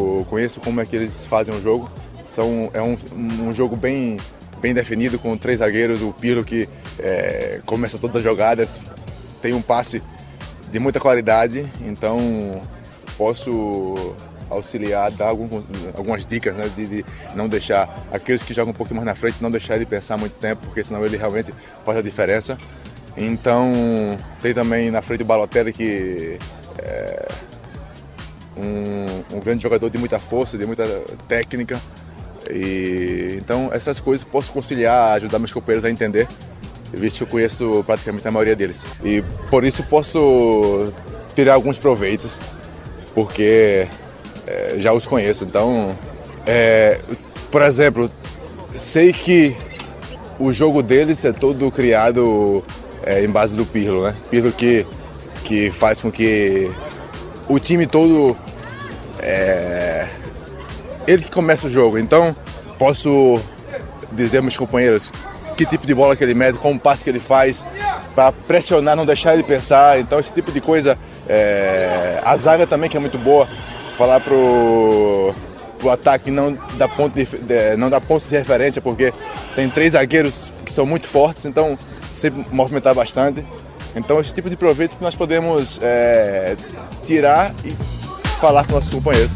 eu conheço como é que eles fazem o jogo. São, é um, um jogo bem, bem definido, com três zagueiros, o Pirlo que é, começa todas as jogadas, tem um passe de muita qualidade, então posso auxiliar, dar algum, algumas dicas né, de, de, não deixar aqueles que jogam um pouquinho mais na frente, não deixar ele pensar muito tempo, porque senão ele realmente faz a diferença. Então tem também na frente o Balotelli que é um, grande jogador de muita força, de muita técnica. E, então essas coisas posso conciliar, ajudar meus companheiros a entender, visto que eu conheço praticamente a maioria deles. E por isso posso tirar alguns proveitos, porque é, já os conheço. Então, é, por exemplo, sei que o jogo deles é todo criado é, em base do Pirlo, né? Pirlo que, que faz com que o time todo. É, ele que começa o jogo. Então, posso dizer meus companheiros que tipo de bola que ele mete, como passe que ele faz, para pressionar, não deixar ele pensar. Então, esse tipo de coisa. É, a zaga também, que é muito boa falar pro, pro ataque não dá ponto de, de, não dá ponto de referência, porque tem três zagueiros que são muito fortes, então sempre movimentar bastante. Então esse tipo de proveito que nós podemos é, tirar e falar com nossos companheiros.